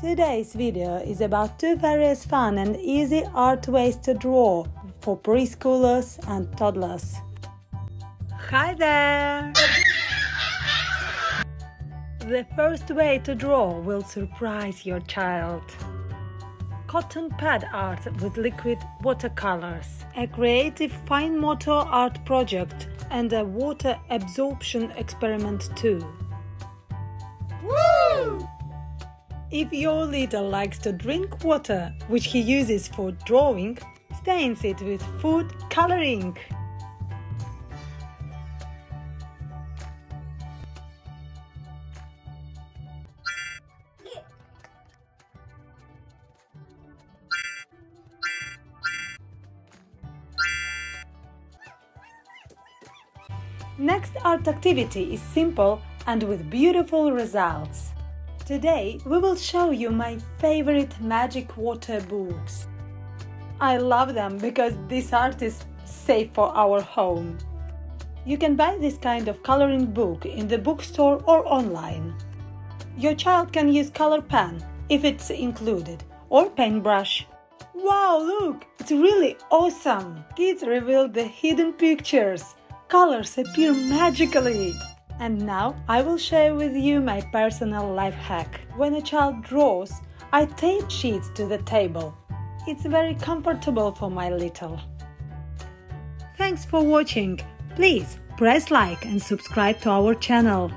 Today's video is about two various fun and easy art ways to draw for preschoolers and toddlers. Hi there! The first way to draw will surprise your child. Cotton pad art with liquid watercolors, a creative fine motor art project and a water absorption experiment too. Woo! If your little likes to drink water, which he uses for drawing, stains it with food coloring. Next art activity is simple and with beautiful results. Today we will show you my favorite magic water books. I love them because this art is safe for our home. You can buy this kind of coloring book in the bookstore or online. Your child can use color pen if it's included or paintbrush. Wow, look! It's really awesome! Kids reveal the hidden pictures. Colors appear magically. And now I will share with you my personal life hack. When a child draws, I tape sheets to the table. It's very comfortable for my little. Thanks for watching. Please press like and subscribe to our channel.